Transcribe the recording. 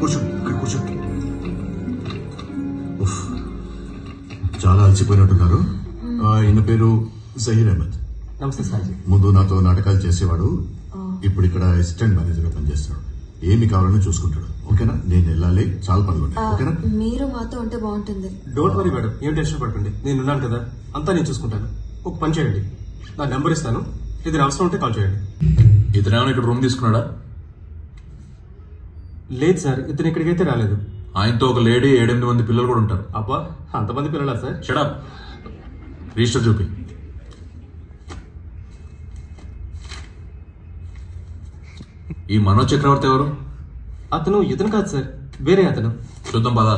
కూర్చోండి ఇక్కడ కూర్చోండి. చాలా అలసిపోయినట్టున్నారు. ఆ, ఈయన పేరు జహీర్ అహ్మద్. నమస్తే ముందు నాతో నాటకాలు చేసేవాడు ఇప్పుడు ఇక్కడ అసిస్టెంట్ మేనేజర్గా పనిచేస్తున్నాడు. ఏమి కావాలని చూసుకుంటాడు ఓకేనా? నేను వెళ్ళాలి చాలా పనులు ఉన్నాయి ఓకేనా? మీరు మాతో ఉంటే బాగుంటుంది. డోంట్ వరీ మేడం ఏం టెన్షన్ పడకండి నేను ఉన్నాను కదా అంతా నేను చూసుకుంటాను. ఒక పని చేయండి నా నెంబర్ ఇస్తాను ఇది అవసరం ఉంటే కాల్ చేయండి. ఇతనేమైనా ఇక్కడ రూమ్ తీసుకున్నాడా? లేదు సార్ ఇతను ఇక్కడికైతే రాలేదు. ఆయనతో ఒక లేడీ ఏడెనిమిది మంది పిల్లలు కూడా ఉంటారు. అబ్బా అంతమంది పిల్లలా సార్? షడప్ రిజిస్టర్ చూపి. ఈ మనోజ్ చక్రవర్తి ఎవరు? అతను ఇతను కాదు సార్ వేరే అతను. చూద్దాం పదా.